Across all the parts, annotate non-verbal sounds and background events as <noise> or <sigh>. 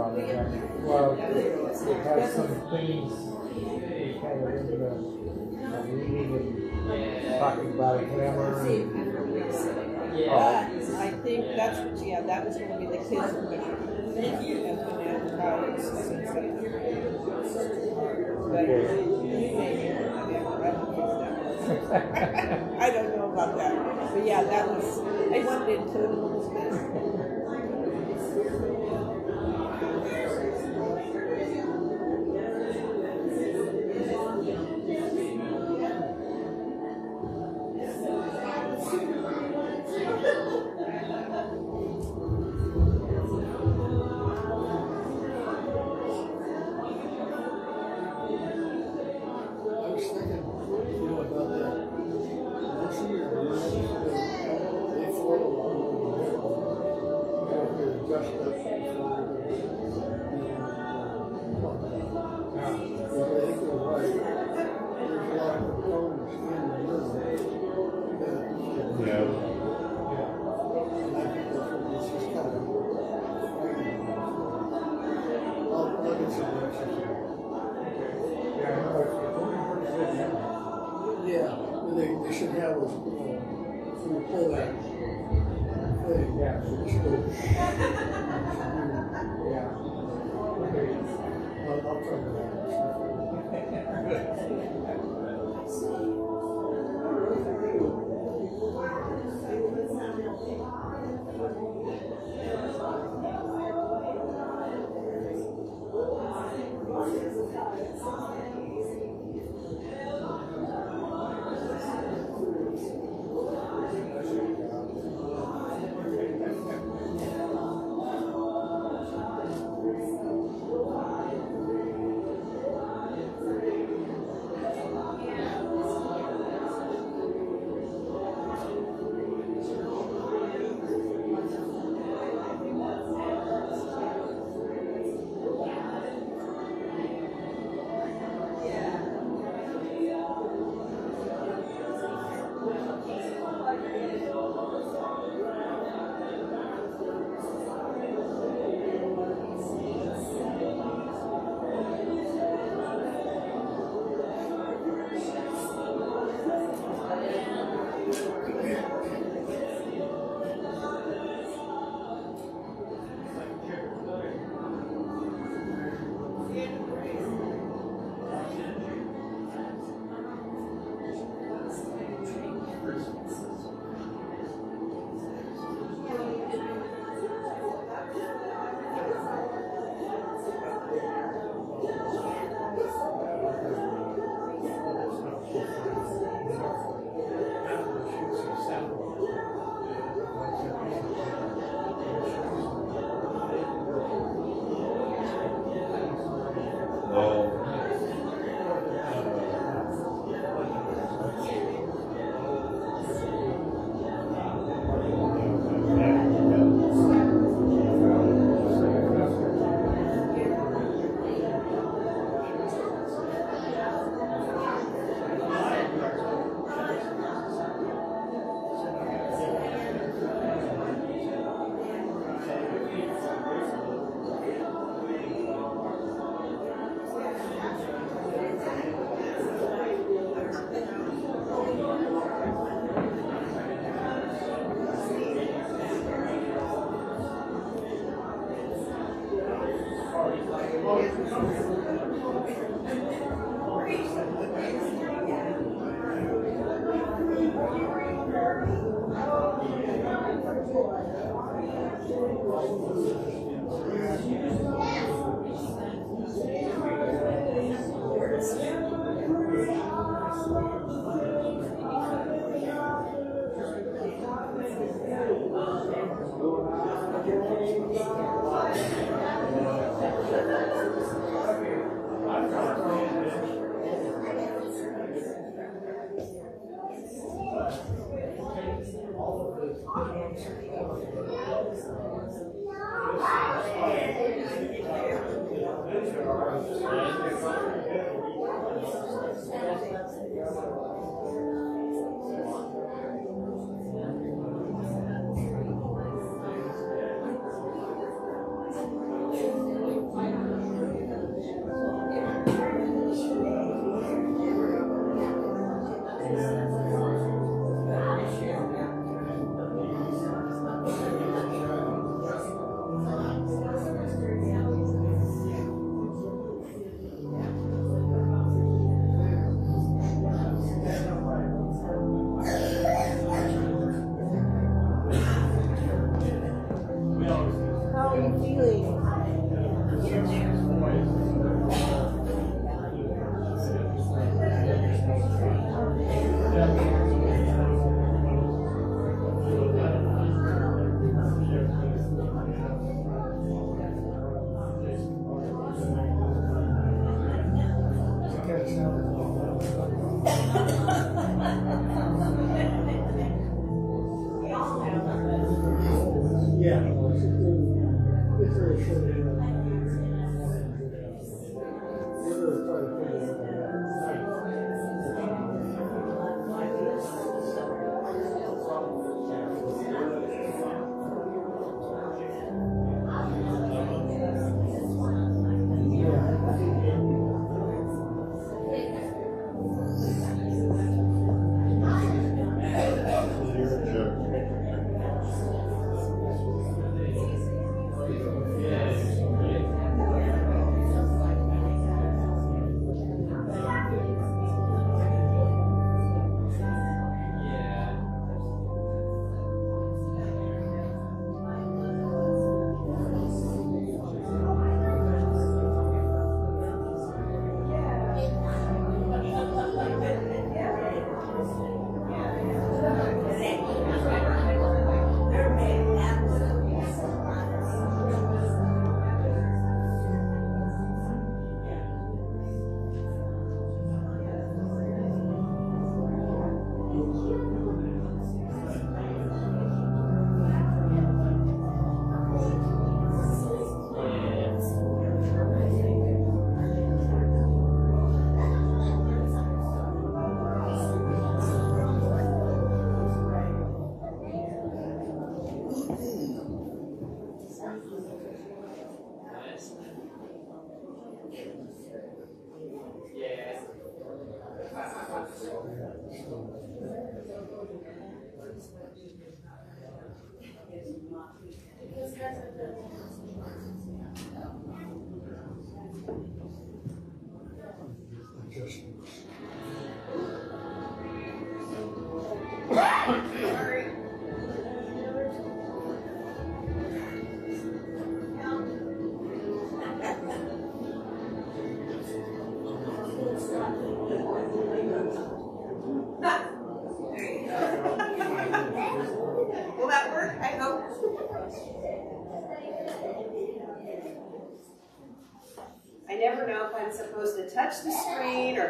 water. But, well, it has some things kind of in the uh, reading and talking about a hammer. And, yeah, uh, I think that's yeah. That was going to be the kids' uh, <laughs> I don't know about that, but yeah, that was. I wanted to include a little bit.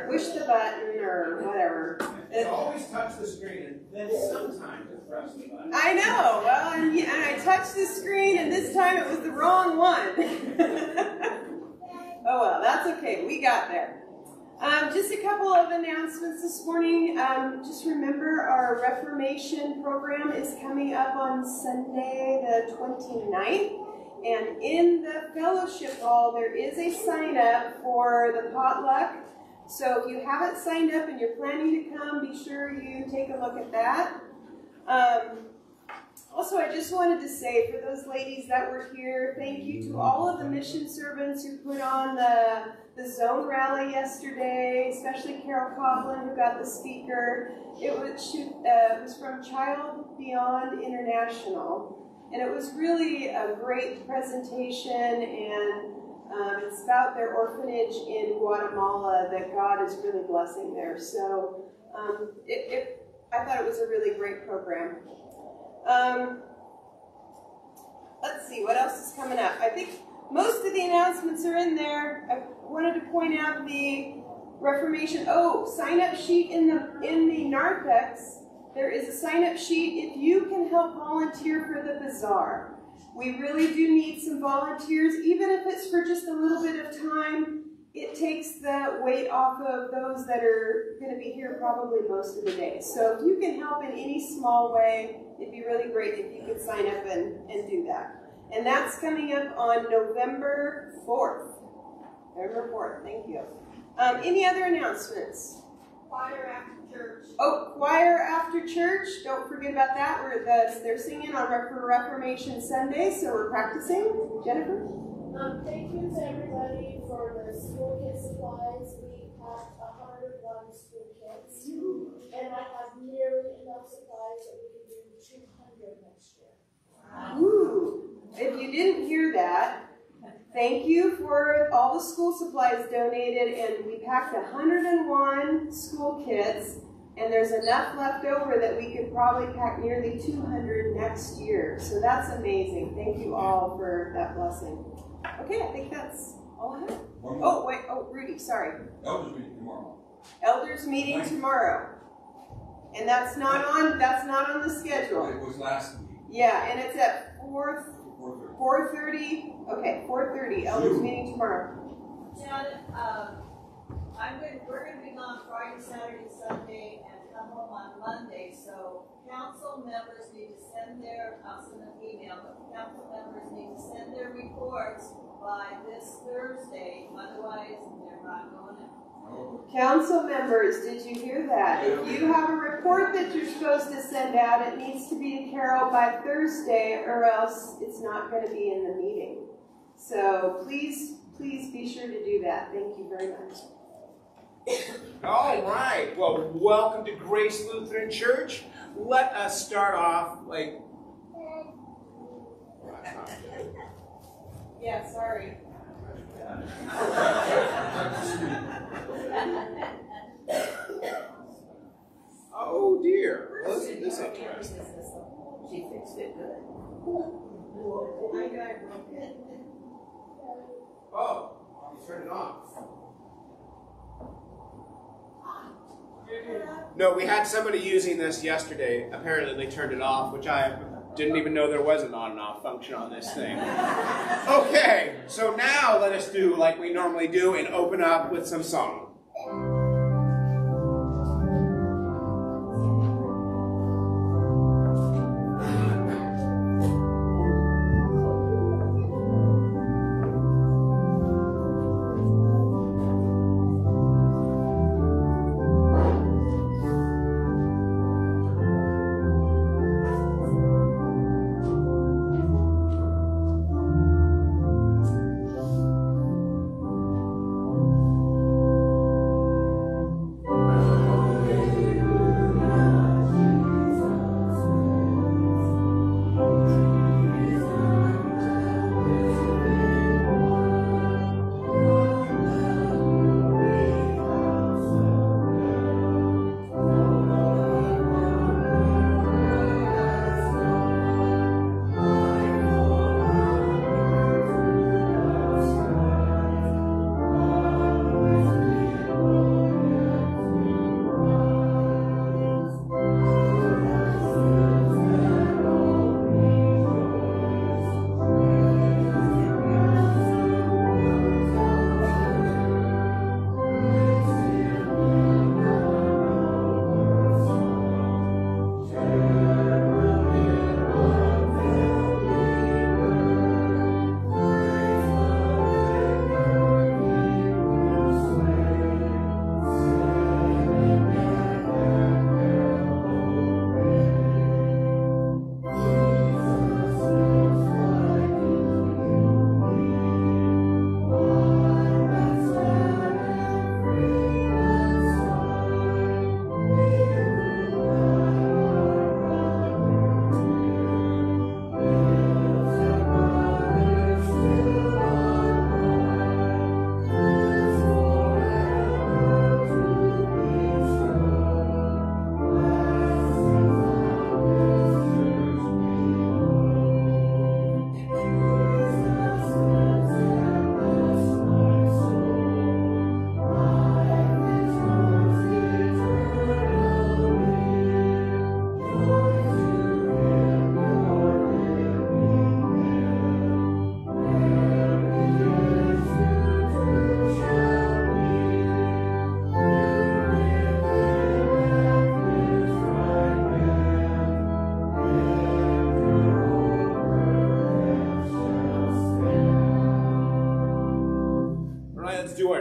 Or push the button or whatever. It- always touch the screen and then sometimes you press the button. I know. Well, and, and I touched the screen, and this time it was the wrong one. <laughs> oh well, that's okay. We got there. Um, just a couple of announcements this morning. Um, just remember our Reformation program is coming up on Sunday, the 29th. And in the fellowship hall, there is a sign up for the potluck. So if you haven't signed up and you're planning to come, be sure you take a look at that. Um, also, I just wanted to say for those ladies that were here, thank you to all of the mission servants who put on the, the zone rally yesterday, especially Carol Coughlin who got the speaker. It was, she, uh, was from Child Beyond International. And it was really a great presentation, and um, it's about their orphanage in Guatemala that God is really blessing there. So um, it, it, I thought it was a really great program. Um, let's see, what else is coming up? I think most of the announcements are in there. I wanted to point out the Reformation. Oh, sign up sheet in the in the narthex. There is a sign up sheet if you can help volunteer for the bazaar. We really do need some volunteers, even if it's for just a little bit of time. It takes the weight off of those that are going to be here probably most of the day. So if you can help in any small way, it'd be really great if you could sign up and, and do that. And that's coming up on November 4th. November 4th, thank you. Um, any other announcements? After church. Oh, choir after church. Don't forget about that. We're the, they're singing on for Reformation Sunday, so we're practicing. Jennifer? Um, thank you to everybody for the school kit supplies. We have 101 school kits. And I have nearly enough supplies that we can do 200 next year. Ooh. If you didn't hear that, Thank you for all the school supplies donated, and we packed 101 school kits, and there's enough left over that we could probably pack nearly 200 next year. So that's amazing. Thank you all for that blessing. Okay, I think that's all I have. Oh, wait, oh, Rudy, sorry. Elders meeting tomorrow. Elders meeting tomorrow. And that's not on, that's not on the schedule. It was last week, Yeah, and it's at 4, four thirty. 4.30, okay, 4.30, elders meeting tomorrow. Janet, um, I'm going, we're gonna be gone Friday, Saturday, Sunday, and come home on Monday, so council members need to send their, I'll send an email, but council members need to send their reports by this Thursday, otherwise they're not going in. No, Council members, did you hear that? If you have a report that you're supposed to send out, it needs to be to Carol by Thursday or else it's not going to be in the meeting. So please, please be sure to do that. Thank you very much. All right. Well, welcome to Grace Lutheran Church. Let us start off like. Yeah, sorry. Oh dear. Well, isn't this interesting? She fixed it good. Oh, I got it. Oh, I'll it off. No, we had somebody using this yesterday. Apparently, they turned it off, which I didn't even know there was an on and off function on this thing. Okay, so now let us do like we normally do and open up with some song.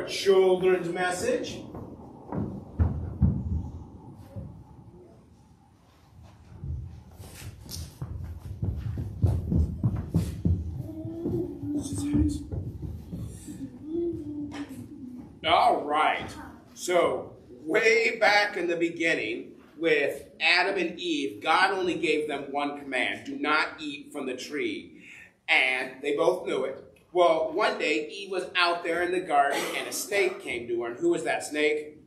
Children's message. All right. So, way back in the beginning, with Adam and Eve, God only gave them one command do not eat from the tree. And they both knew it. Well, one day, Eve was out there in the garden, and a snake came to her. And who was that snake?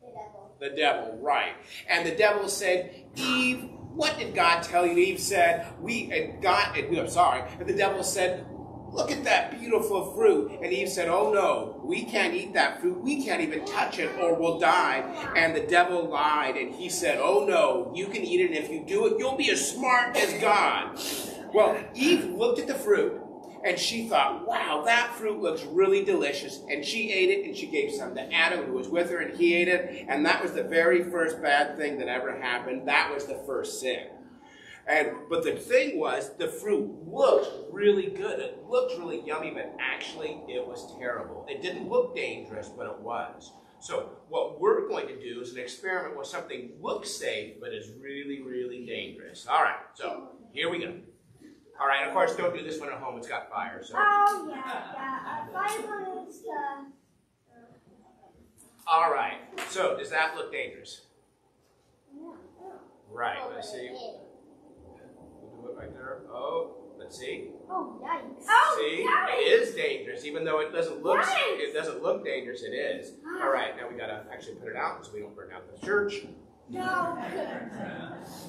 The devil. The devil, right. And the devil said, Eve, what did God tell you? Eve said, We, and God, uh, and, I'm sorry. And the devil said, Look at that beautiful fruit. And Eve said, Oh no, we can't eat that fruit. We can't even touch it or we'll die. And the devil lied and he said, Oh no, you can eat it. And if you do it, you'll be as smart as God. Well, Eve looked at the fruit and she thought, wow, that fruit looks really delicious. And she ate it and she gave some to Adam who was with her and he ate it. And that was the very first bad thing that ever happened. That was the first sin. And but the thing was, the fruit looked really good. It looked really yummy, but actually it was terrible. It didn't look dangerous, but it was. So what we're going to do is an experiment where something looks safe, but is really, really dangerous. All right, so here we go. All right, of course, don't do this one at home. It's got fire. So. Oh, yeah, yeah. A Bible is uh, All right. So does that look dangerous? Right. Let's see. We'll do it right there. Oh, let's see. Oh, yikes. See, it is dangerous, even though it doesn't look Yikes. it doesn't look dangerous. It is. All right, now we gotta actually put it out so we don't burn out the church. No.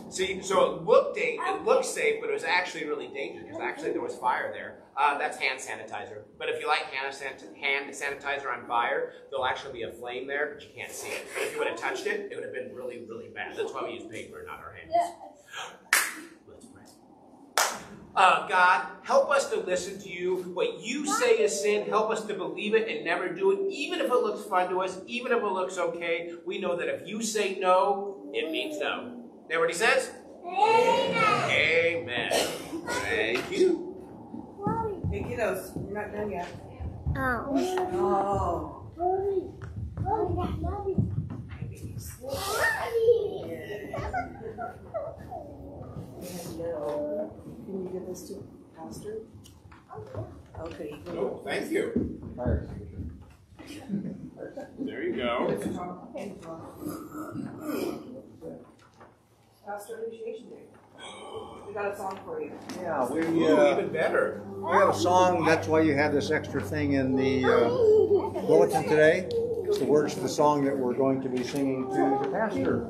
See, so it looked it looked safe, but it was actually really dangerous because actually there was fire there. Uh, that's hand sanitizer. But if you light hand, hand sanitizer on fire, there'll actually be a flame there, but you can't see it. But if you would have touched it, it would have been really, really bad. That's why we use paper, not our hands. Let's. Uh, God, help us to listen to you. What you say is sin, help us to believe it and never do it, even if it looks fun to us, even if it looks okay. We know that if you say no, it means no. Everybody says? Amen. Amen. Thank you. Hey kiddos, we're not done yet. Oh. Oh. No. Can you give this to Pastor? Okay. you Oh, thank you. There you go. Pastor Appreciation Day. We got a song for you. Yeah, we, Ooh, uh, even better. we have a song, that's why you have this extra thing in the uh, bulletin today. It's the words to the song that we're going to be singing to the pastor.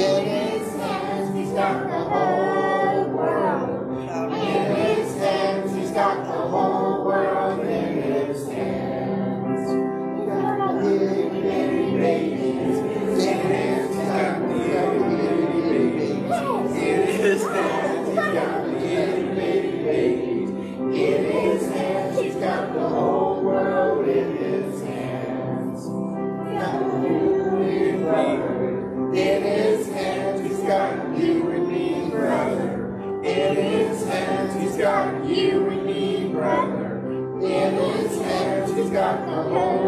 World. Got the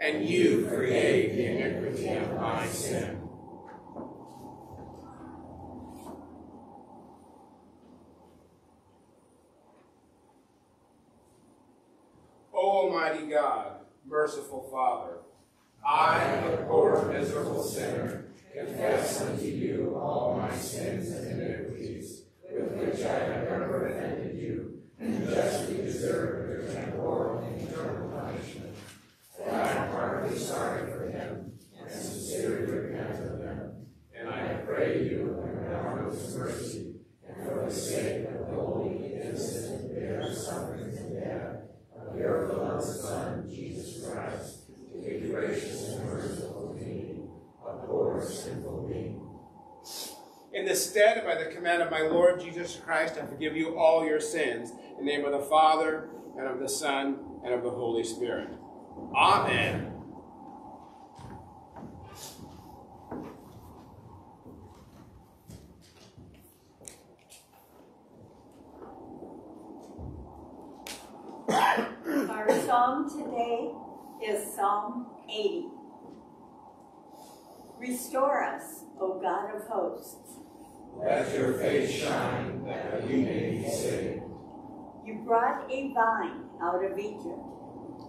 and you forgave the iniquity of my sin. O Almighty God, merciful Father, I, a poor miserable sinner, confess unto you all my sins and iniquities, with which I have ever offended you, and justly deserve your temporal and eternal punishment. I am heartily sorry for them, and sincerely repent of them. And I pray you, in boundless mercy, and for the sake of the holy, innocent, and bare sufferings and death of your beloved Son, Jesus Christ, to be gracious and merciful to me, a poor sinful being. In the stead, by the command of my Lord Jesus Christ, I forgive you all your sins. In the name of the Father, and of the Son, and of the Holy Spirit. Amen. Our psalm today is Psalm 80. Restore us, O God of hosts. Let your face shine, that we may be saved. You brought a vine out of Egypt.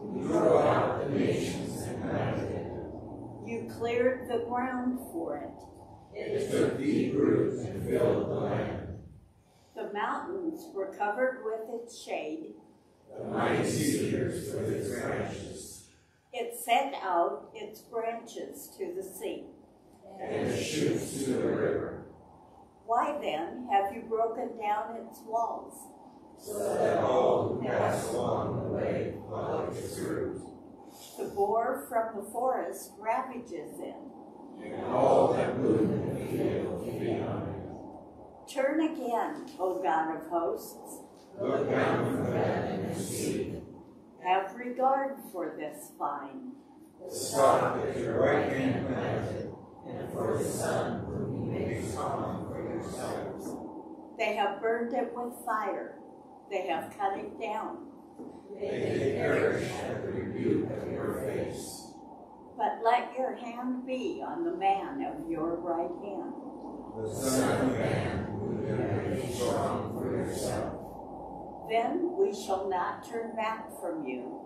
You drove out the nations and planted it. You cleared the ground for it. It took deep roots and filled the land. The mountains were covered with its shade. The mighty cedars with its branches, It sent out its branches to the sea. and its shoots to the river, Why then have you broken down its walls? So that all who pass along the way pluck its fruit. The boar from the forest ravages it. And all that move in the field on it. Turn again, O God of hosts. Look down from heaven and see. Have regard for this vine. The stalk that your right hand planted, and for the son whom you make common for yourselves. They have burned it with fire. They have cut it down. They perish at the rebuke of your face. But let your hand be on the man of your right hand. The son of man you have strong for yourself. Then we shall not turn back from you.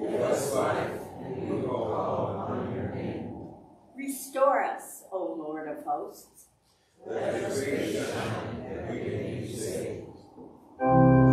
Give us life, and we will call upon your name. Restore us, O Lord of hosts. Let your face shine, that we may be saved.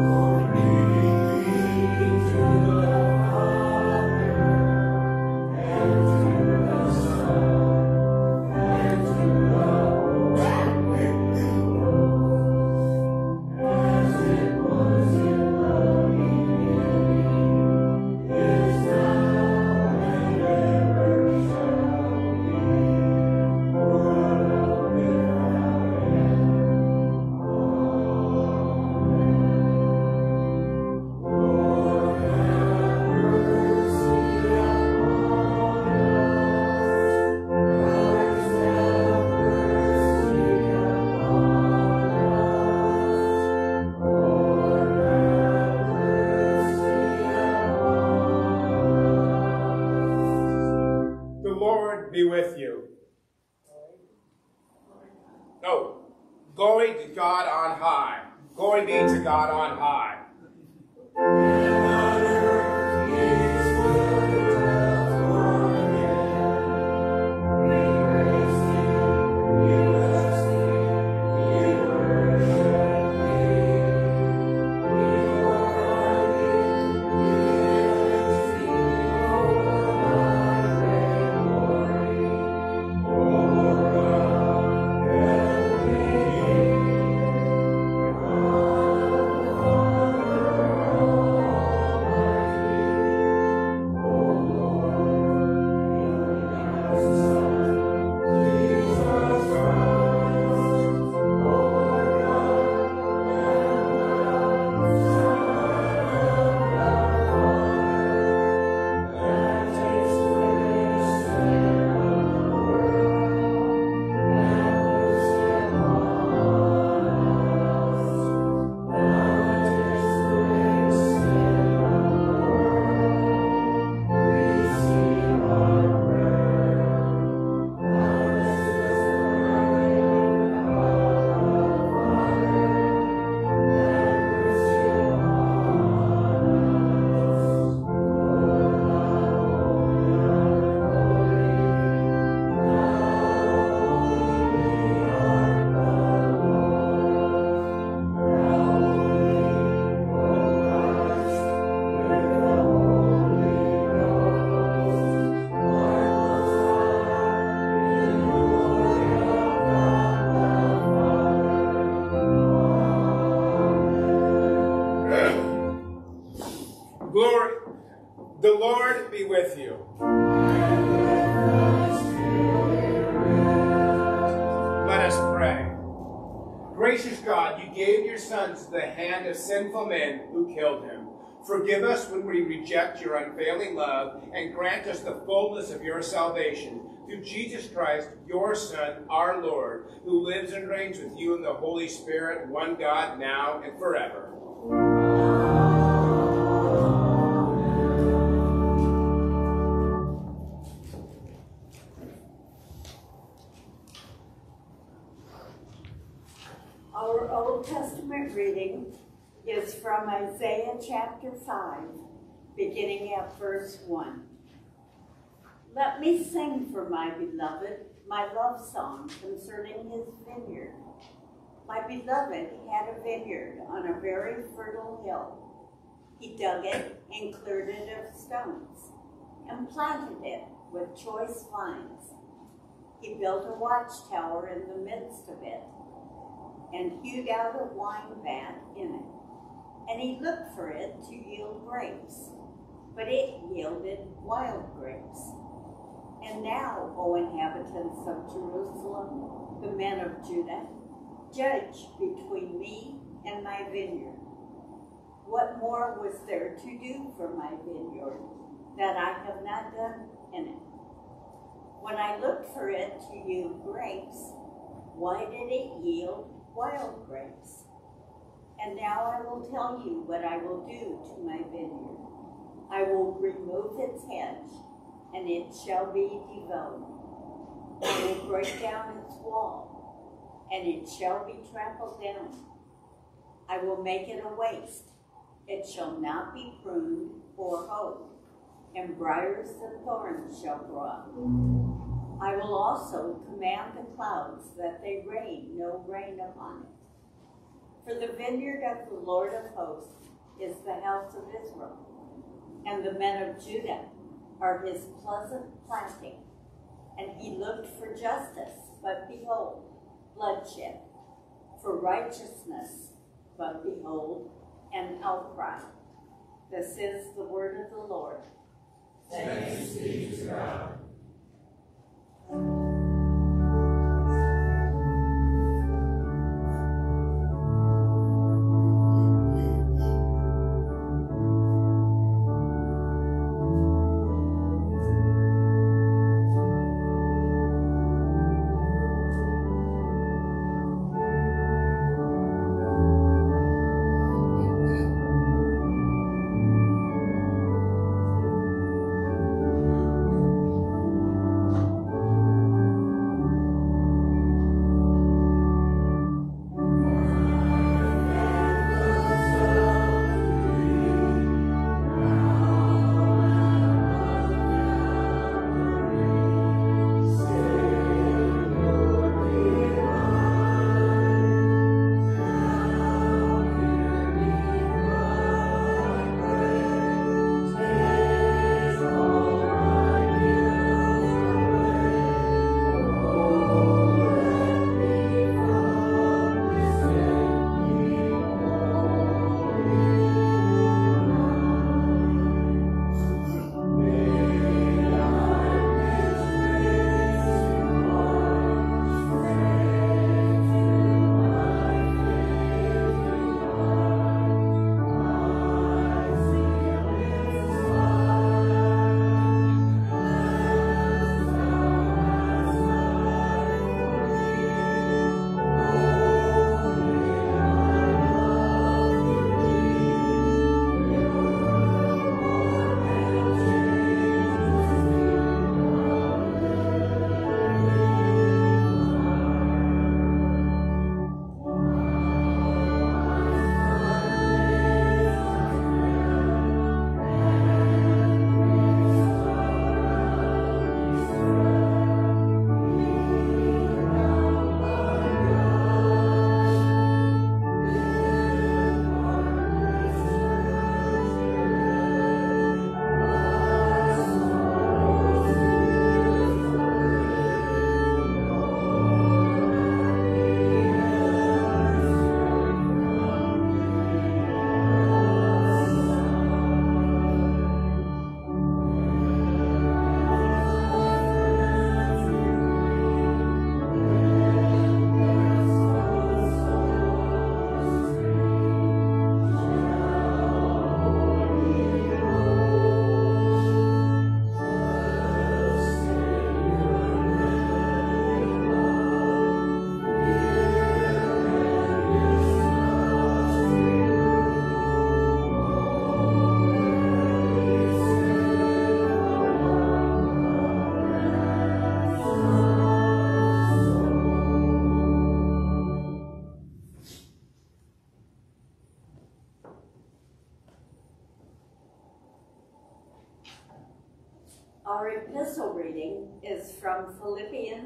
The Lord be with you. Let us pray. Gracious God, you gave your Son to the hand of sinful men who killed him. Forgive us when we reject your unfailing love and grant us the fullness of your salvation through Jesus Christ, your Son, our Lord, who lives and reigns with you in the Holy Spirit, one God, now and forever. Old Testament reading is from Isaiah chapter 5, beginning at verse 1. Let me sing for my beloved my love song concerning his vineyard. My beloved had a vineyard on a very fertile hill. He dug it and cleared it of stones and planted it with choice vines. He built a watchtower in the midst of it and hewed out a wine vat in it. And he looked for it to yield grapes, but it yielded wild grapes. And now, O inhabitants of Jerusalem, the men of Judah, judge between me and my vineyard. What more was there to do for my vineyard that I have not done in it? When I looked for it to yield grapes, why did it yield wild grapes? And now I will tell you what I will do to my vineyard. I will remove its hedge, and it shall be devoured. I will break down its wall, and it shall be trampled down. I will make it a waste. It shall not be pruned or hoed, and briars and thorns shall grow up. I will also command the clouds that they rain no rain upon it. For the vineyard of the Lord of hosts is the house of Israel, and the men of Judah are his pleasant planting. And he looked for justice, but behold, bloodshed, for righteousness, but behold, an outcry. This is the word of the Lord. Thanks be to God. Our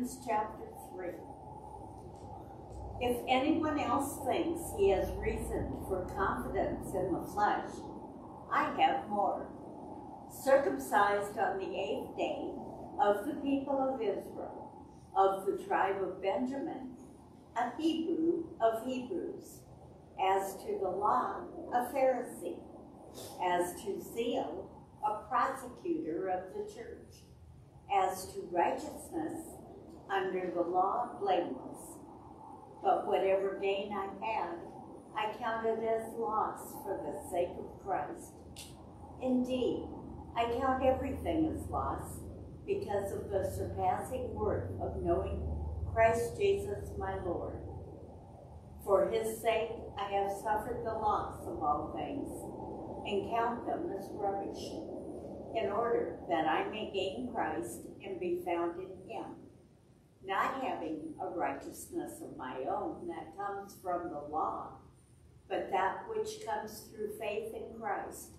Chapter 3. If anyone else thinks he has reason for confidence in the flesh, I have more. Circumcised on the eighth day of the people of Israel, of the tribe of Benjamin, a Hebrew of Hebrews, as to the law, a Pharisee, as to zeal, a prosecutor of the church, as to righteousness, under the law, blameless. But whatever gain I had, I counted as loss for the sake of Christ. Indeed, I count everything as loss because of the surpassing worth of knowing Christ Jesus my Lord. For his sake I have suffered the loss of all things, and count them as rubbish, in order that I may gain Christ and be found in him, not having a righteousness of my own that comes from the law, but that which comes through faith in Christ,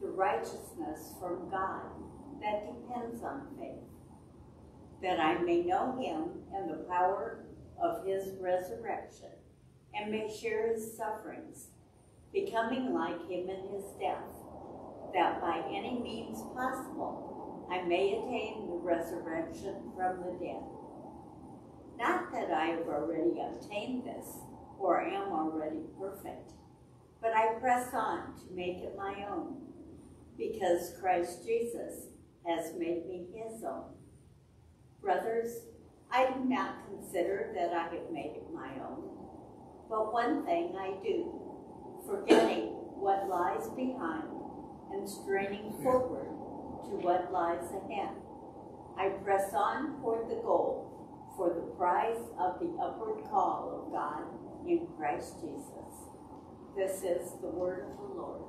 the righteousness from God that depends on faith, that I may know him and the power of his resurrection, and may share his sufferings, becoming like him in his death, that by any means possible I may attain the resurrection from the dead. Not that I have already obtained this, or am already perfect, but I press on to make it my own, because Christ Jesus has made me his own. Brothers, I do not consider that I have made it my own, but one thing I do, forgetting what lies behind and straining forward to what lies ahead. I press on toward the goal for the price of the upward call of God in Christ Jesus. This is the word of the Lord.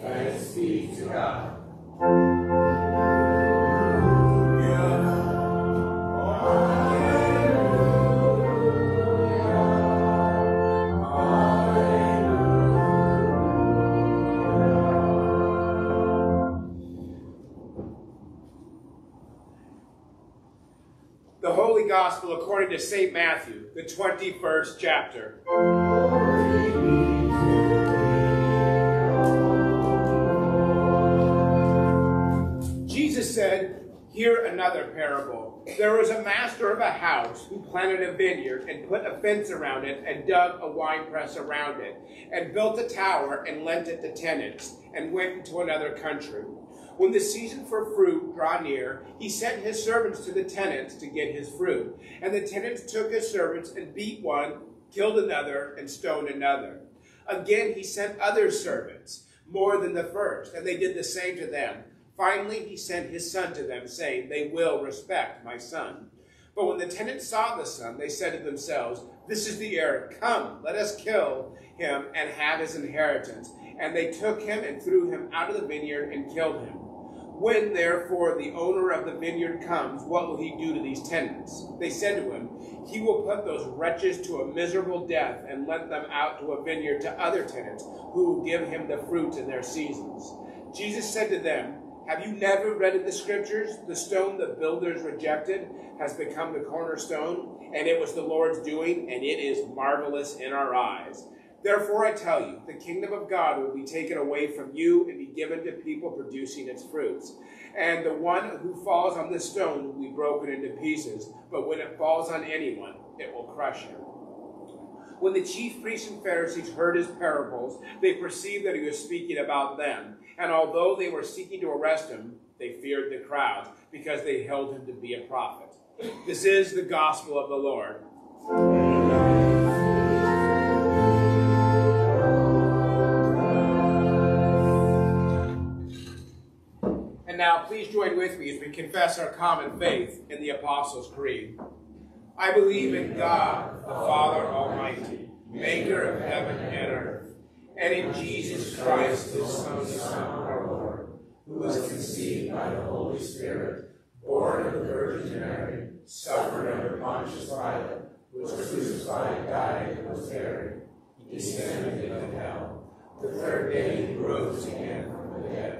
Thanks be to God. To St. Matthew, the 21st chapter. Jesus said, Hear another parable. There was a master of a house who planted a vineyard and put a fence around it and dug a winepress around it and built a tower and lent it to tenants and went into another country. When the season for fruit drew near, he sent his servants to the tenants to get his fruit. And the tenants took his servants and beat one, killed another, and stoned another. Again, he sent other servants, more than the first, and they did the same to them. Finally, he sent his son to them, saying, They will respect my son. But when the tenants saw the son, they said to themselves, This is the heir. Come, let us kill him and have his inheritance. And they took him and threw him out of the vineyard and killed him. When therefore the owner of the vineyard comes, what will he do to these tenants? They said to him, He will put those wretches to a miserable death and let them out to a vineyard to other tenants who will give him the fruit in their seasons. Jesus said to them, Have you never read in the scriptures, the stone the builders rejected has become the cornerstone, and it was the Lord's doing, and it is marvelous in our eyes. Therefore, I tell you, the kingdom of God will be taken away from you and be given to people producing its fruits. And the one who falls on this stone will be broken into pieces, but when it falls on anyone, it will crush him. When the chief priests and Pharisees heard his parables, they perceived that he was speaking about them. And although they were seeking to arrest him, they feared the crowds because they held him to be a prophet. This is the gospel of the Lord. Now, please join with me as we confess our common faith in the Apostles' Creed. I believe in God, the Father Almighty, maker of heaven and earth, and in Jesus Christ, his Son, our Lord, who was conceived by the Holy Spirit, born of the Virgin Mary, suffered under Pontius Pilate, was crucified, died, and was buried. He descended into hell. The third day he rose again from the dead.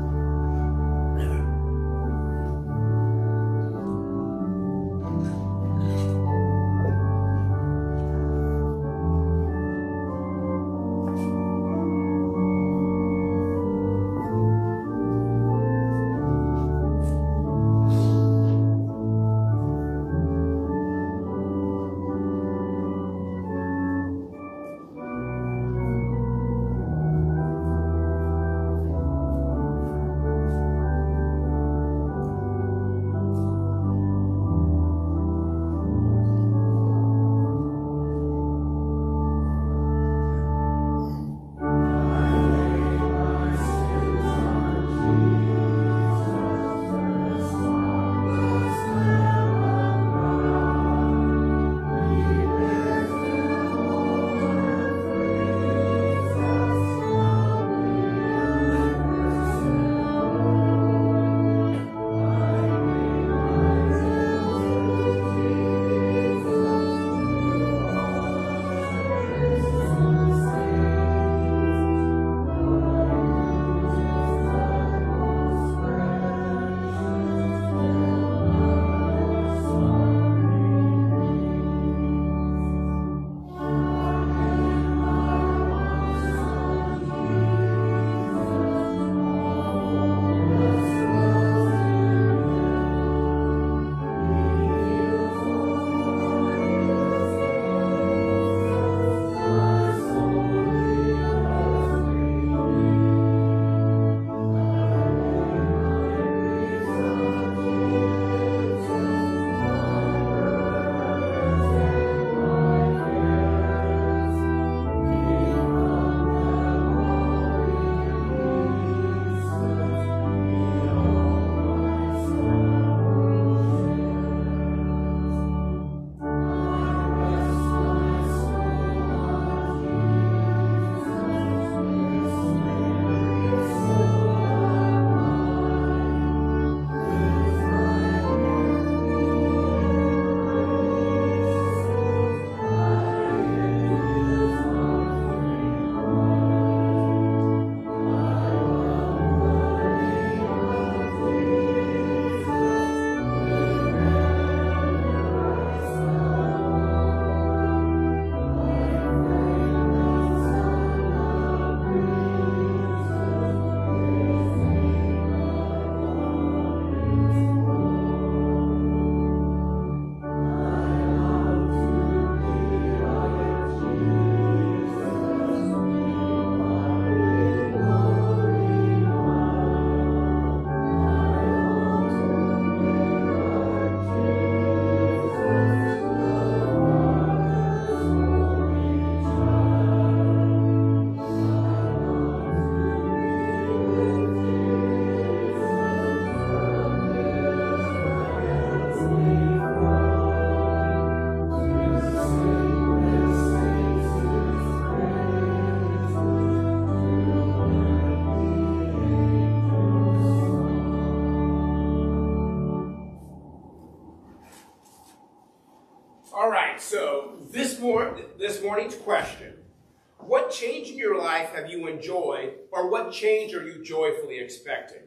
Change are you joyfully expecting?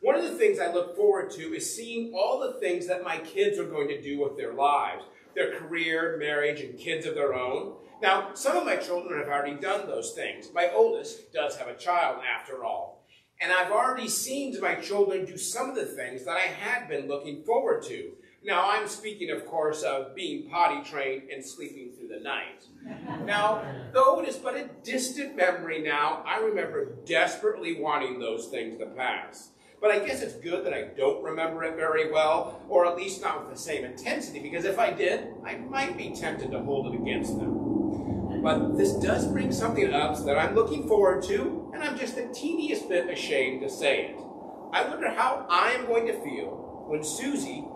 One of the things I look forward to is seeing all the things that my kids are going to do with their lives their career, marriage, and kids of their own. Now, some of my children have already done those things. My oldest does have a child, after all. And I've already seen my children do some of the things that I had been looking forward to. Now, I'm speaking, of course, of being potty trained and sleeping through the night. Now, though it is but a distant memory now, I remember desperately wanting those things to pass. But I guess it's good that I don't remember it very well, or at least not with the same intensity, because if I did, I might be tempted to hold it against them. But this does bring something up that I'm looking forward to, and I'm just the teeniest bit ashamed to say it. I wonder how I am going to feel when Susie a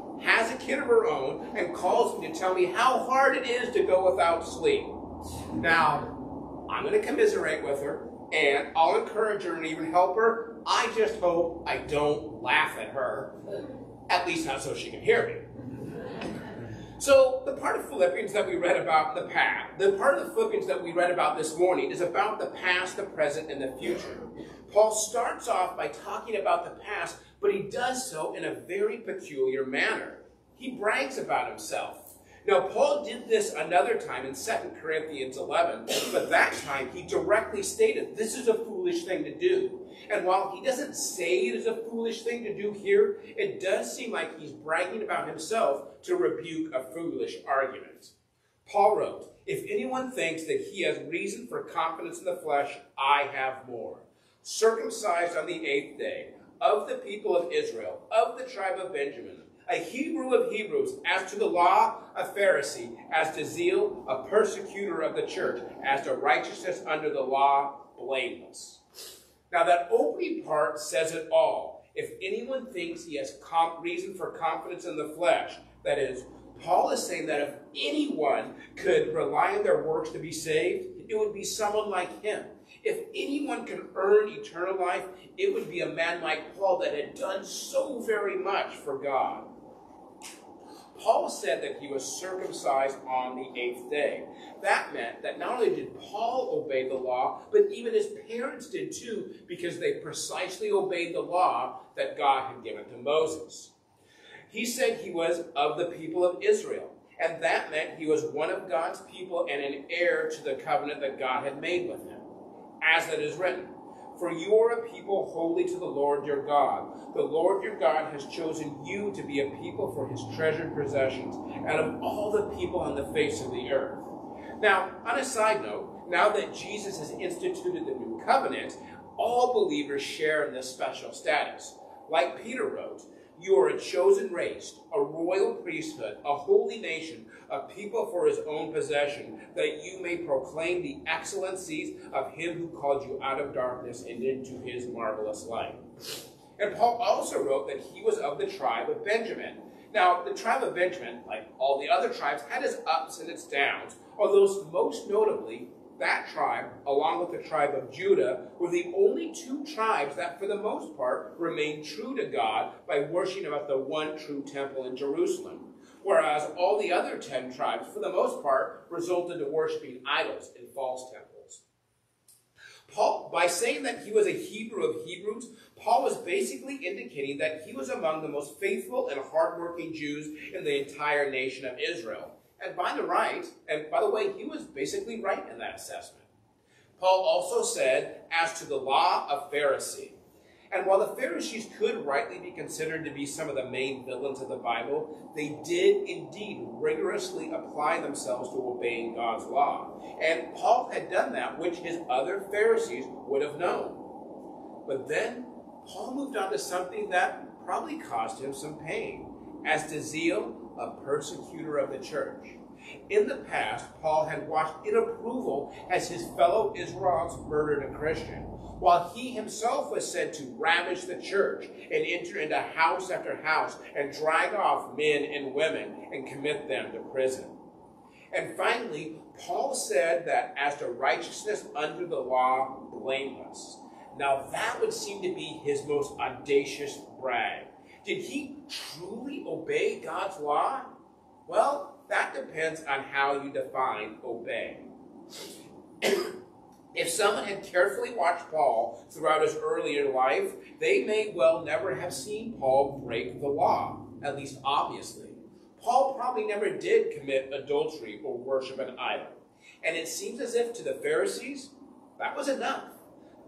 kid of her own, and calls me to tell me how hard it is to go without sleep. Now, I'm going to commiserate with her, and I'll encourage her and even help her. I just hope I don't laugh at her, at least not so she can hear me. So, the part of Philippians that we read about the past, the part of the Philippians that we read about this morning is about the past, the present, and the future. Paul starts off by talking about the past, but he does so in a very peculiar manner. He brags about himself. Now, Paul did this another time in 2 Corinthians 11, but that time he directly stated this is a foolish thing to do. And while he doesn't say it is a foolish thing to do here, it does seem like he's bragging about himself to rebuke a foolish argument. Paul wrote, If anyone thinks that he has reason for confidence in the flesh, I have more. Circumcised on the eighth day, of the people of Israel, of the tribe of Benjamin, a Hebrew of Hebrews, as to the law, a Pharisee, as to zeal, a persecutor of the church, as to righteousness under the law, blameless. Now, that opening part says it all. If anyone thinks he has reason for confidence in the flesh, that is, Paul is saying that if anyone could rely on their works to be saved, it would be someone like him. If anyone can earn eternal life, it would be a man like Paul that had done so very much for God. Paul said that he was circumcised on the eighth day. That meant that not only did Paul obey the law, but even his parents did too, because they precisely obeyed the law that God had given to Moses. He said he was of the people of Israel, and that meant he was one of God's people and an heir to the covenant that God had made with him. As it is written, for you are a people holy to the Lord your God. The Lord your God has chosen you to be a people for his treasured possessions out of all the people on the face of the earth. Now, on a side note, now that Jesus has instituted the new covenant, all believers share in this special status. Like Peter wrote, you are a chosen race, a royal priesthood, a holy nation, a people for his own possession, that you may proclaim the excellencies of him who called you out of darkness and into his marvelous light. And Paul also wrote that he was of the tribe of Benjamin. Now, the tribe of Benjamin, like all the other tribes, had its ups and its downs, although most notably, that tribe, along with the tribe of Judah, were the only two tribes that, for the most part, remained true to God by worshiping at the one true temple in Jerusalem. Whereas all the other ten tribes, for the most part, resulted in worshiping idols in false temples. Paul, by saying that he was a Hebrew of Hebrews, Paul was basically indicating that he was among the most faithful and hardworking Jews in the entire nation of Israel. And by the right, and by the way, he was basically right in that assessment. Paul also said, as to the law, of Pharisee. And while the Pharisees could rightly be considered to be some of the main villains of the Bible, they did indeed rigorously apply themselves to obeying God's law. And Paul had done that, which his other Pharisees would have known. But then Paul moved on to something that probably caused him some pain. As to zeal, a persecutor of the church. In the past, Paul had watched in approval as his fellow Israelites murdered a Christian, while he himself was said to ravage the church and enter into house after house and drag off men and women and commit them to prison. And finally, Paul said that as to righteousness under the law, blameless. Now that would seem to be his most audacious brag. Did he truly obey God's law? Well, that depends on how you define obey. <clears throat> if someone had carefully watched Paul throughout his earlier life, they may well never have seen Paul break the law, at least obviously. Paul probably never did commit adultery or worship an idol. And it seems as if to the Pharisees, that was enough.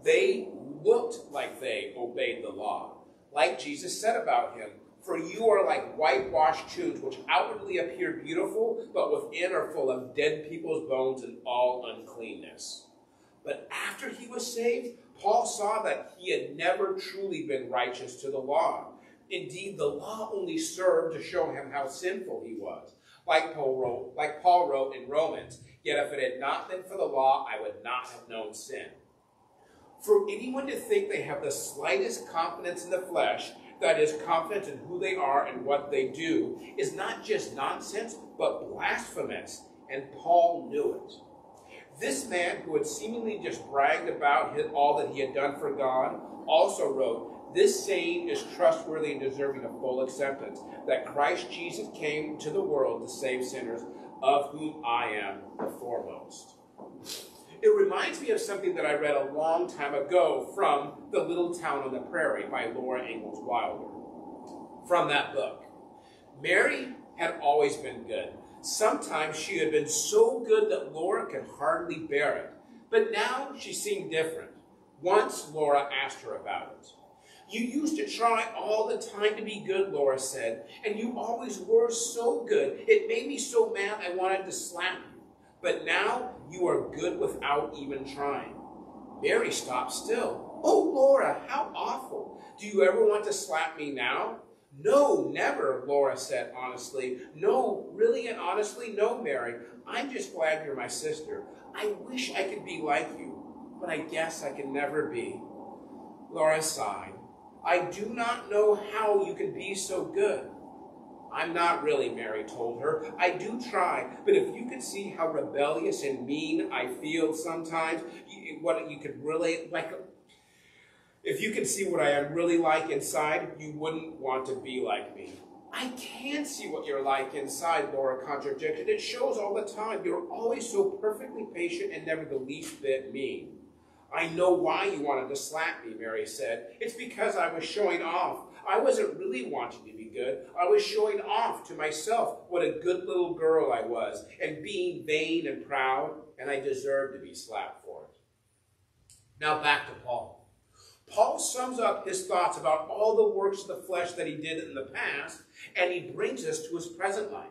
They looked like they obeyed the law like Jesus said about him. For you are like whitewashed tombs, which outwardly appear beautiful, but within are full of dead people's bones and all uncleanness. But after he was saved, Paul saw that he had never truly been righteous to the law. Indeed, the law only served to show him how sinful he was. Like Paul wrote, like Paul wrote in Romans, yet if it had not been for the law, I would not have known sin. For anyone to think they have the slightest confidence in the flesh, that is confidence in who they are and what they do, is not just nonsense, but blasphemous. And Paul knew it. This man, who had seemingly just bragged about his, all that he had done for God, also wrote, This saying is trustworthy and deserving of full acceptance, that Christ Jesus came to the world to save sinners, of whom I am the foremost. It reminds me of something that I read a long time ago from The Little Town on the Prairie by Laura Ingalls Wilder. From that book. Mary had always been good. Sometimes she had been so good that Laura could hardly bear it. But now she seemed different. Once Laura asked her about it. You used to try all the time to be good, Laura said, and you always were so good. It made me so mad I wanted to slap you. But now you are good without even trying. Mary stopped still. Oh, Laura, how awful. Do you ever want to slap me now? No, never, Laura said honestly. No, really and honestly, no, Mary. I'm just glad you're my sister. I wish I could be like you, but I guess I can never be. Laura sighed. I do not know how you can be so good. I'm not really, Mary told her. I do try, but if you could see how rebellious and mean I feel sometimes, you, what you could really, like, if you could see what I am really like inside, you wouldn't want to be like me. I can see what you're like inside, Laura contradicted. It shows all the time. You're always so perfectly patient and never the least bit mean. I know why you wanted to slap me, Mary said. It's because I was showing off. I wasn't really wanting to be good. I was showing off to myself what a good little girl I was and being vain and proud, and I deserved to be slapped for it. Now back to Paul. Paul sums up his thoughts about all the works of the flesh that he did in the past, and he brings us to his present life.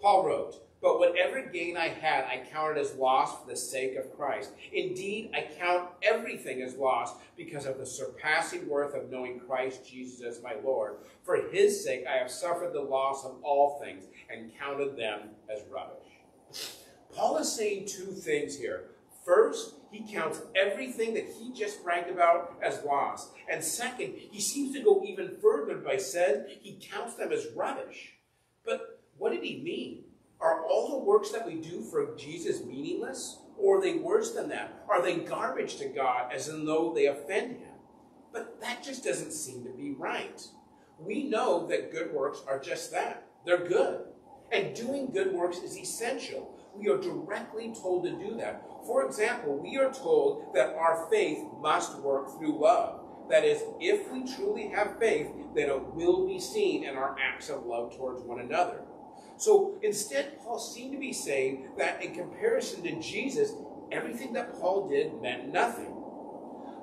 Paul wrote, But whatever gain I had, I counted as loss for the sake of Christ. Indeed, I count everything as loss because of the surpassing worth of knowing Christ Jesus as my Lord. For his sake, I have suffered the loss of all things and counted them as rubbish. Paul is saying two things here. First, he counts everything that he just bragged about as loss. And second, he seems to go even further by saying he counts them as rubbish. But what did he mean? Are all the works that we do for Jesus meaningless? Or are they worse than that? Are they garbage to God as in though they offend him? But that just doesn't seem to be right. We know that good works are just that. They're good. And doing good works is essential. We are directly told to do that. For example, we are told that our faith must work through love. That is, if we truly have faith, then it will be seen in our acts of love towards one another. So instead, Paul seemed to be saying that in comparison to Jesus, everything that Paul did meant nothing.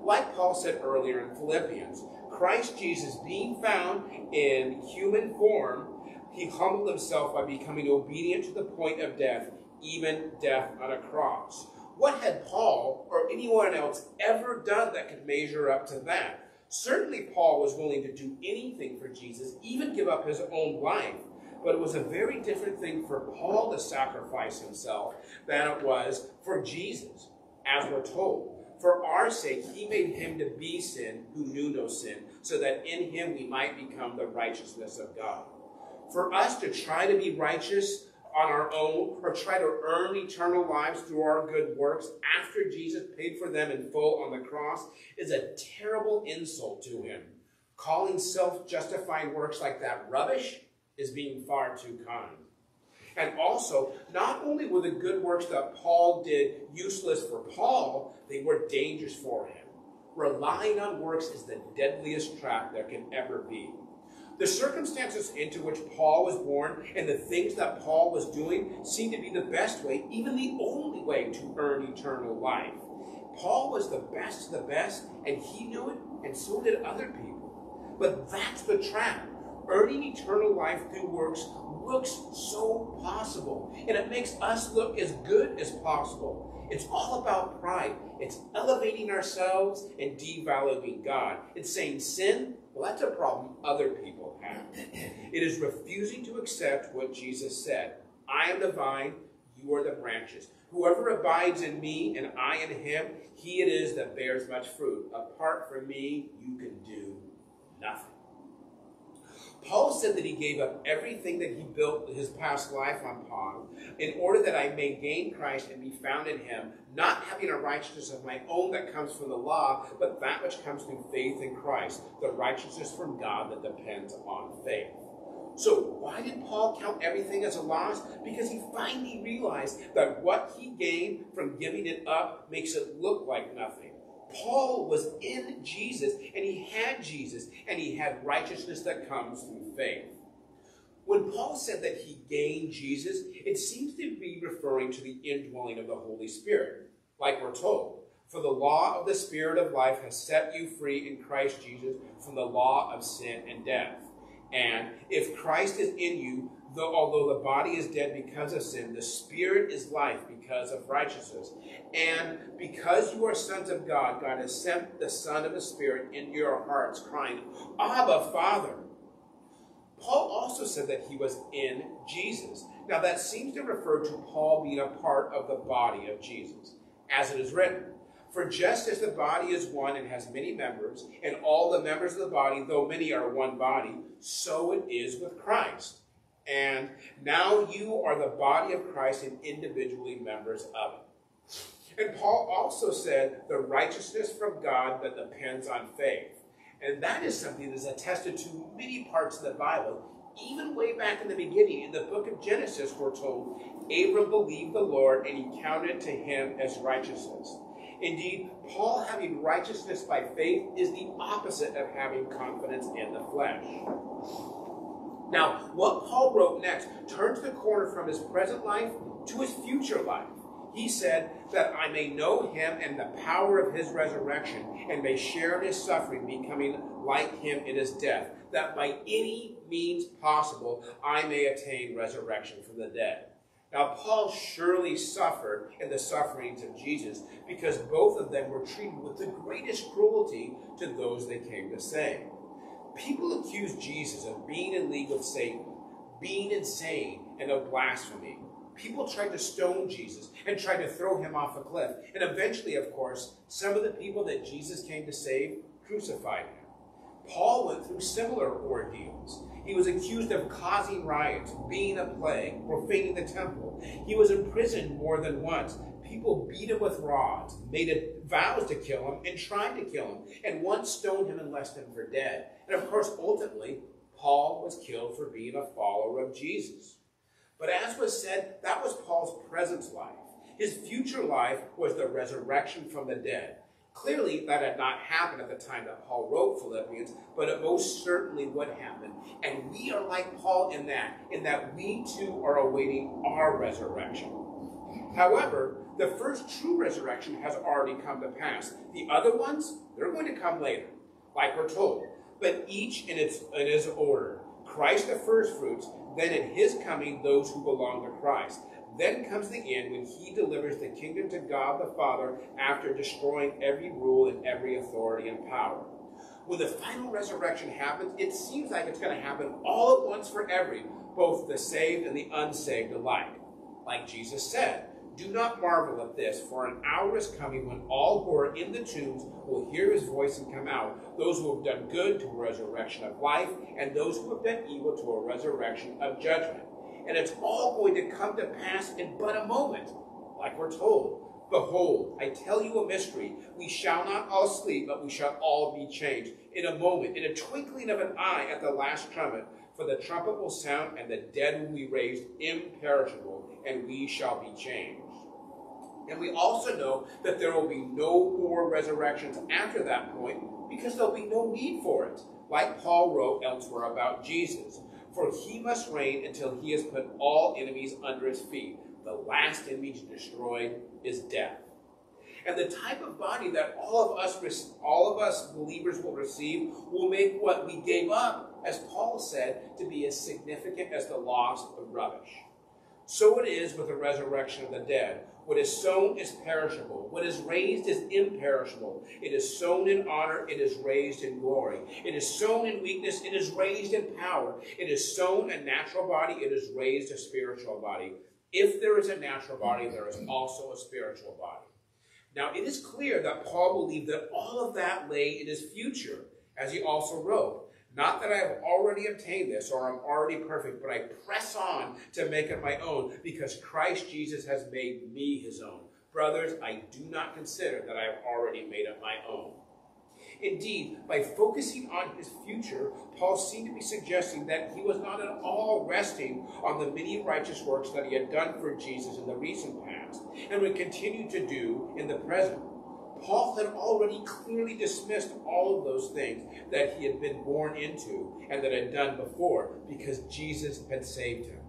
Like Paul said earlier in Philippians, Christ Jesus, being found in human form, he humbled himself by becoming obedient to the point of death, even death on a cross. What had Paul or anyone else ever done that could measure up to that? Certainly, Paul was willing to do anything for Jesus, even give up his own life. But it was a very different thing for Paul to sacrifice himself than it was for Jesus, as we're told. For our sake, he made him to be sin who knew no sin, so that in him we might become the righteousness of God. For us to try to be righteous on our own or try to earn eternal lives through our good works after Jesus paid for them in full on the cross is a terrible insult to him. Calling self justifying works like that rubbish is being far too kind. And also, not only were the good works that Paul did useless for Paul, they were dangerous for him. Relying on works is the deadliest trap there can ever be. The circumstances into which Paul was born and the things that Paul was doing seemed to be the best way, even the only way to earn eternal life. Paul was the best of the best, and he knew it, and so did other people. But that's the trap. Earning eternal life through works looks so possible, and it makes us look as good as possible. It's all about pride. It's elevating ourselves and devaluing God. It's saying sin well, that's a problem other people have. <clears throat> It is refusing to accept what Jesus said I am the vine, you are the branches. Whoever abides in me and I in him, he it is that bears much fruit. Apart from me, you can do nothing. Said that he gave up everything that he built his past life on, upon in order that I may gain Christ and be found in him, not having a righteousness of my own that comes from the law, but that which comes through faith in Christ, the righteousness from God that depends on faith. So, why did Paul count everything as a loss? Because he finally realized that what he gained from giving it up makes it look like nothing. Paul was in Jesus, and he had Jesus, and he had righteousness that comes through faith. When Paul said that he gained Jesus, it seems to be referring to the indwelling of the Holy Spirit, like we're told. For the law of the Spirit of life has set you free in Christ Jesus from the law of sin and death. And if Christ is in you, though although the body is dead because of sin, the spirit is life because of righteousness. And because you are sons of God, God has sent the Son of the Spirit into your hearts, crying, Abba, Father. Paul also said that he was in Jesus. Now that seems to refer to Paul being a part of the body of Jesus, as it is written. For just as the body is one and has many members, and all the members of the body, though many are one body, so it is with Christ. And now you are the body of Christ and individually members of it. And Paul also said the righteousness from God that depends on faith. And that is something that is attested to many parts of the Bible. Even way back in the beginning, in the book of Genesis, we're told Abram believed the Lord and he counted to him as righteousness. Indeed, Paul having righteousness by faith is the opposite of having confidence in the flesh. Now, what Paul wrote next turns the corner from his present life to his future life. He said that I may know him and the power of his resurrection and may share in his suffering, becoming like him in his death, that by any means possible I may attain resurrection from the dead. Now, Paul surely suffered in the sufferings of Jesus because both of them were treated with the greatest cruelty to those they came to save. People accuse Jesus of being in league with Satan, being insane, and of blasphemy. People tried to stone Jesus and tried to throw him off a cliff. And eventually, of course, some of the people that Jesus came to save crucified him. Paul went through similar ordeals. He was accused of causing riots, being a plague, profaning the temple. He was imprisoned more than once. People beat him with rods, made vows to kill him, and tried to kill him, and once stoned him and left him for dead. And of course, ultimately, Paul was killed for being a follower of Jesus. But as was said, that was Paul's present life. His future life was the resurrection from the dead. Clearly, that had not happened at the time that Paul wrote Philippians, but it most certainly would happen. And we are like Paul in that, in that we too are awaiting our resurrection. However, the first true resurrection has already come to pass. The other ones, they're going to come later, like we're told. But each in its in its order. Christ the first fruits, then in his coming those who belong to Christ. Then comes the end when he delivers the kingdom to God the Father after destroying every rule and every authority and power. When the final resurrection happens, it seems like it's going to happen all at once for every, both the saved and the unsaved alike. Like Jesus said, do not marvel at this, for an hour is coming when all who are in the tombs will hear his voice and come out. Those who have done good to a resurrection of life, and those who have done evil to a resurrection of judgment and it's all going to come to pass in but a moment, like we're told. Behold, I tell you a mystery. We shall not all sleep, but we shall all be changed. In a moment, in a twinkling of an eye at the last trumpet, for the trumpet will sound, and the dead will be raised imperishable, and we shall be changed. And we also know that there will be no more resurrections after that point, because there'll be no need for it, like Paul wrote elsewhere about Jesus. For he must reign until he has put all enemies under his feet. The last enemy to destroy is death. And the type of body that all of us, all of us believers will receive will make what we gave up, as Paul said, to be as significant as the loss of rubbish. So it is with the resurrection of the dead. What is sown is perishable. What is raised is imperishable. It is sown in honor. It is raised in glory. It is sown in weakness. It is raised in power. It is sown a natural body. It is raised a spiritual body. If there is a natural body, there is also a spiritual body. Now, it is clear that Paul believed that all of that lay in his future, as he also wrote. Not that I have already obtained this or I am already perfect, but I press on to make it my own because Christ Jesus has made me his own. Brothers, I do not consider that I have already made it my own. Indeed, by focusing on his future, Paul seemed to be suggesting that he was not at all resting on the many righteous works that he had done for Jesus in the recent past and would continue to do in the present. Paul had already clearly dismissed all of those things that he had been born into and that had done before because Jesus had saved him.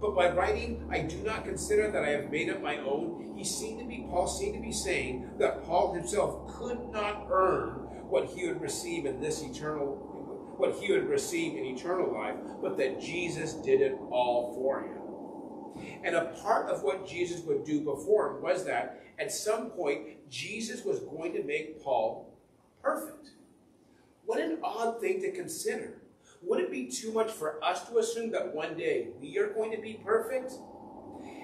But by writing, I do not consider that I have made up my own, he seemed to be, Paul seemed to be saying that Paul himself could not earn what he would receive in this eternal what he would receive in eternal life, but that Jesus did it all for him. And a part of what Jesus would do before him was that at some point Jesus was going to make Paul perfect. What an odd thing to consider. Would it be too much for us to assume that one day we are going to be perfect?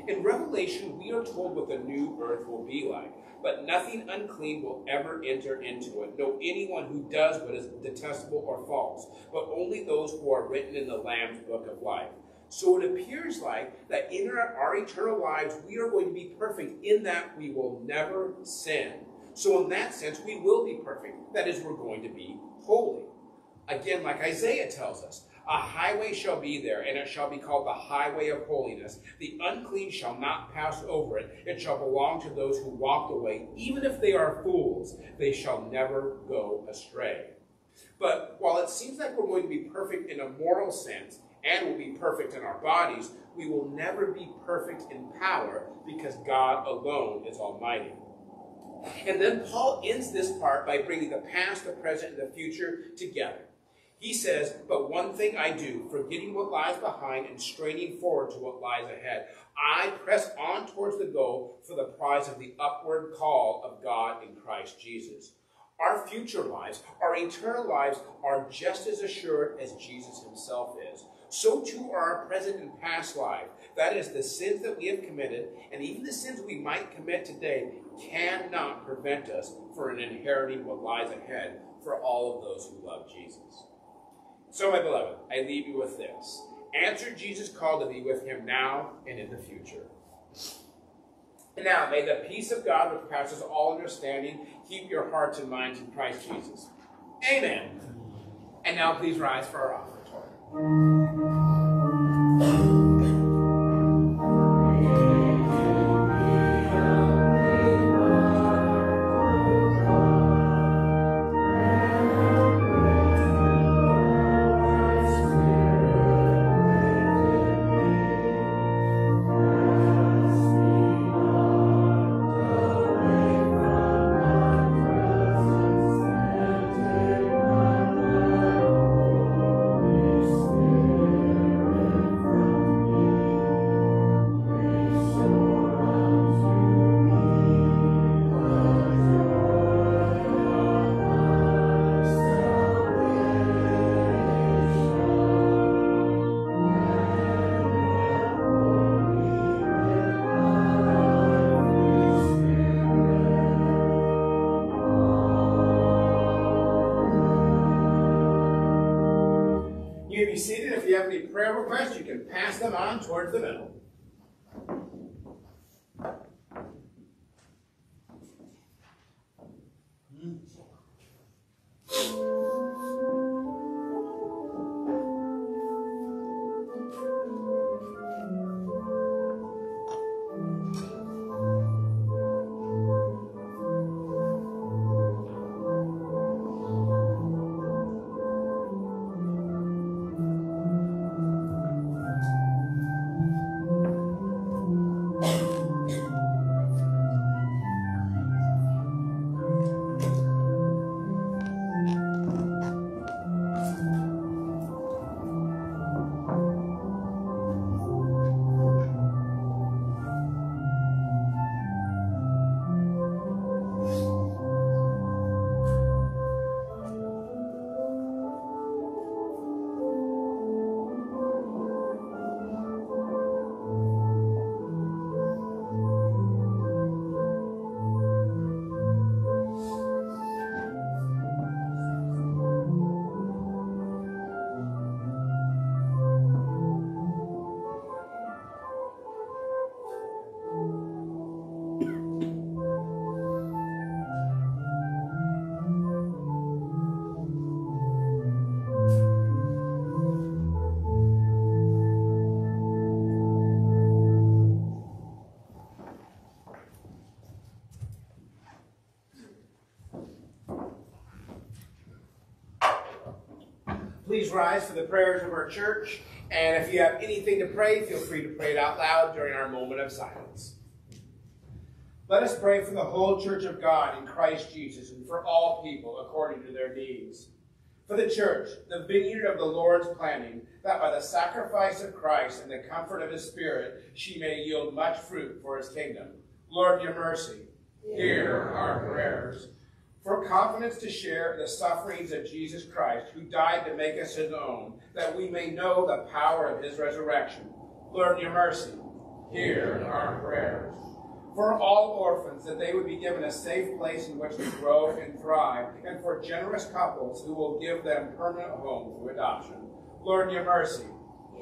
In Revelation, we are told what the new earth will be like but nothing unclean will ever enter into it. No, anyone who does what is detestable or false, but only those who are written in the Lamb's book of life. So it appears like that in our, our eternal lives, we are going to be perfect in that we will never sin. So in that sense, we will be perfect. That is, we're going to be holy. Again, like Isaiah tells us, a highway shall be there, and it shall be called the highway of holiness. The unclean shall not pass over it. It shall belong to those who walk the way. Even if they are fools, they shall never go astray. But while it seems like we're going to be perfect in a moral sense, and will be perfect in our bodies, we will never be perfect in power because God alone is almighty. And then Paul ends this part by bringing the past, the present, and the future together. He says, But one thing I do, forgetting what lies behind and straining forward to what lies ahead, I press on towards the goal for the prize of the upward call of God in Christ Jesus. Our future lives, our eternal lives, are just as assured as Jesus himself is. So too are our present and past life. That is, the sins that we have committed, and even the sins we might commit today, cannot prevent us from inheriting what lies ahead for all of those who love Jesus. So, my beloved, I leave you with this. Answer Jesus' call to be with him now and in the future. And now, may the peace of God, which passes all understanding, keep your hearts and minds in Christ Jesus. Amen. And now, please rise for our offertory. Thank you. Rise for the prayers of our church. And if you have anything to pray, feel free to pray it out loud during our moment of silence. Let us pray for the whole church of God in Christ Jesus and for all people according to their needs. For the church, the vineyard of the Lord's planting, that by the sacrifice of Christ and the comfort of his Spirit, she may yield much fruit for his kingdom. Lord, your mercy, hear our prayers. For confidence to share the sufferings of Jesus Christ, who died to make us his own, that we may know the power of his resurrection. Lord, your mercy, hear our prayers for all orphans, that they would be given a safe place in which to grow and thrive, and for generous couples who will give them permanent home through adoption. Lord, your mercy,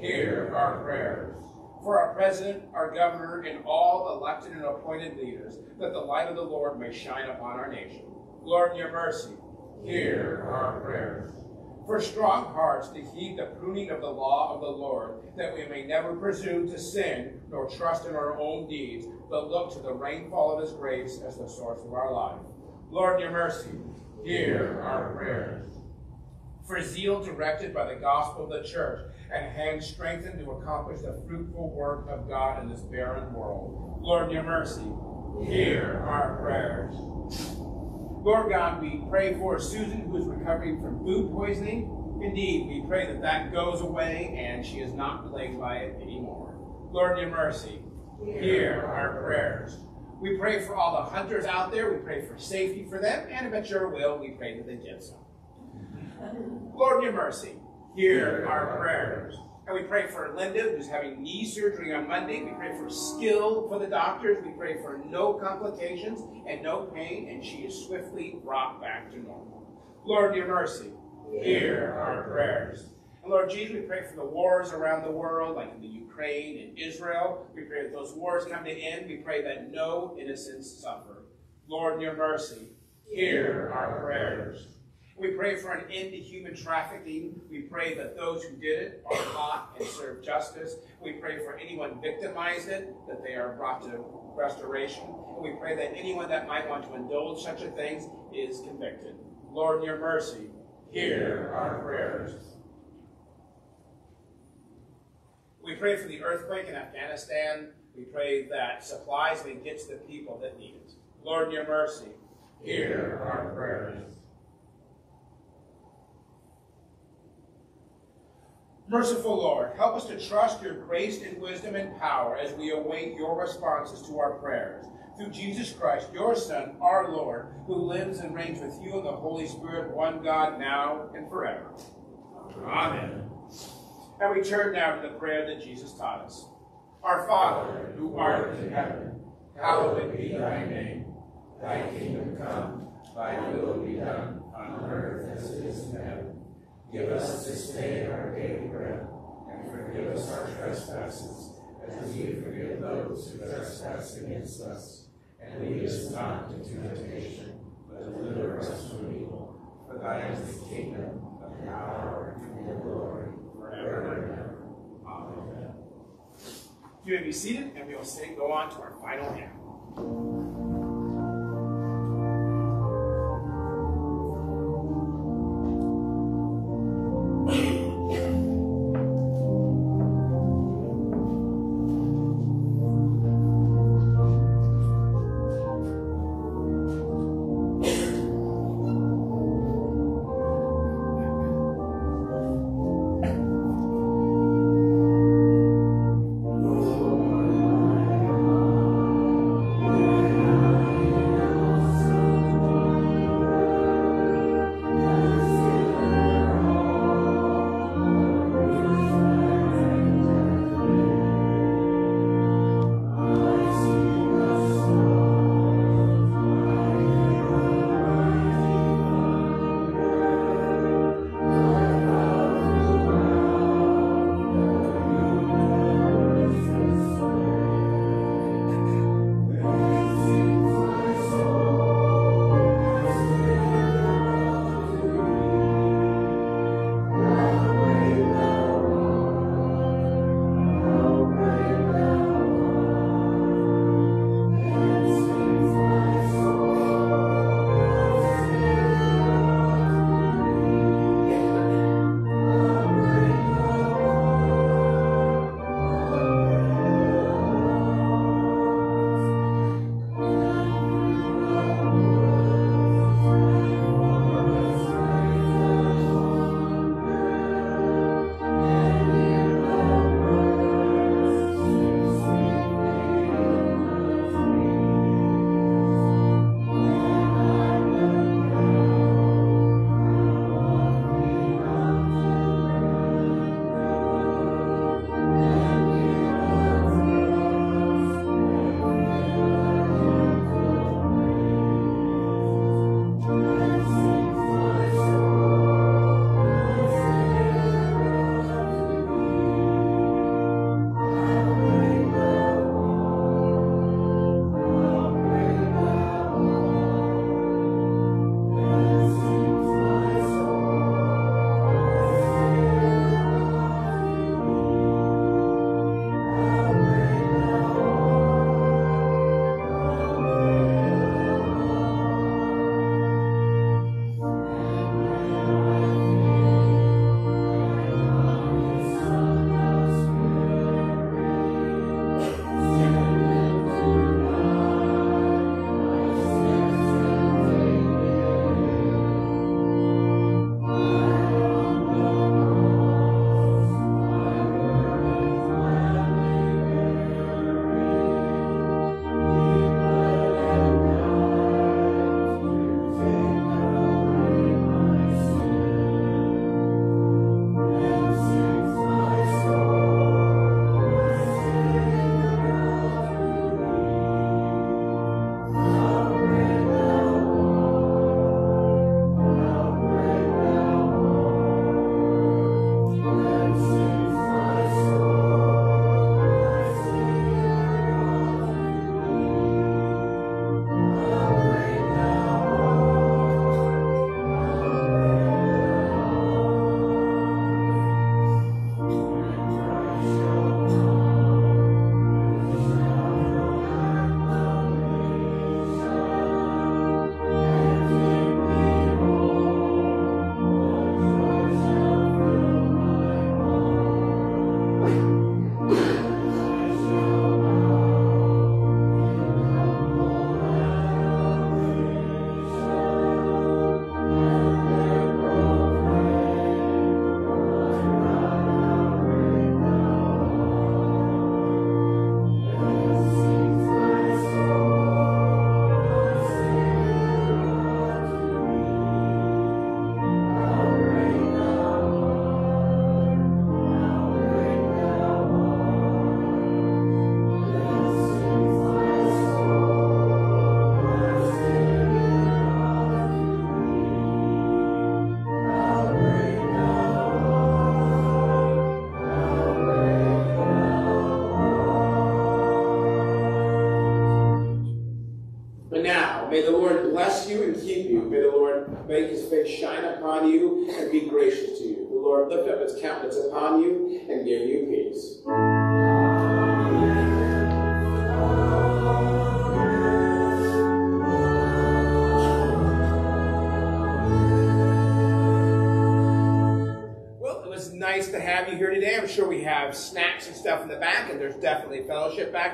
hear our prayers. For our president, our governor, and all elected and appointed leaders, that the light of the Lord may shine upon our nation. Lord, in your mercy, hear our prayers for strong hearts to heed the pruning of the law of the Lord, that we may never presume to sin, nor trust in our own deeds, but look to the rainfall of his grace as the source of our life. Lord, in your mercy, hear our prayers. For zeal directed by the gospel of the church, and hands strengthened to accomplish the fruitful work of God in this barren world. Lord, in your mercy, hear our prayers. Lord God, we pray for Susan, who is recovering from food poisoning. Indeed, we pray that that goes away and she is not plagued by it anymore. Lord, in your mercy, hear our prayers. We pray for all the hunters out there. We pray for safety for them, and it's your will, we pray that they get some. Lord, in your mercy, hear our prayers. And we pray for Linda, who's having knee surgery on Monday. We pray for skill for the doctors. We pray for no complications and no pain, and she is swiftly brought back to normal. Lord, your mercy, hear our prayers. And Lord Jesus, we pray for the wars around the world, like in the Ukraine and Israel. We pray that those wars come to end. We pray that no innocents suffer. Lord, your mercy, hear our prayers. We pray for an end to human trafficking. We pray that those who did it are caught and serve justice. We pray for anyone victimized it, that they are brought to restoration. And we pray that anyone that might want to indulge such a thing is convicted. Lord, in your mercy, hear our prayers. We pray for the earthquake in Afghanistan. We pray that supplies may get to the people that need it. Lord, in your mercy, hear our prayers. Merciful Lord, help us to trust your grace and wisdom and power as we await your responses to our prayers. Through Jesus Christ, your Son, our Lord, who lives and reigns with you in the Holy Spirit, one God, now and forever. Amen. And we turn now to the prayer that Jesus taught us. Our Father, who art in heaven, hallowed be thy name. Thy kingdom come, thy will be done, on earth as it is in heaven. Give us this day our daily bread, and forgive us our trespasses, as we forgive those who trespass against us. And lead us not into temptation, but deliver us from evil. For thine is the kingdom, the power, and the glory, forever and ever. Amen. You may be seated, and we will say, go on to our final hymn.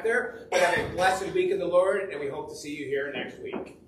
there. But have a blessed week in the Lord, and we hope to see you here next week.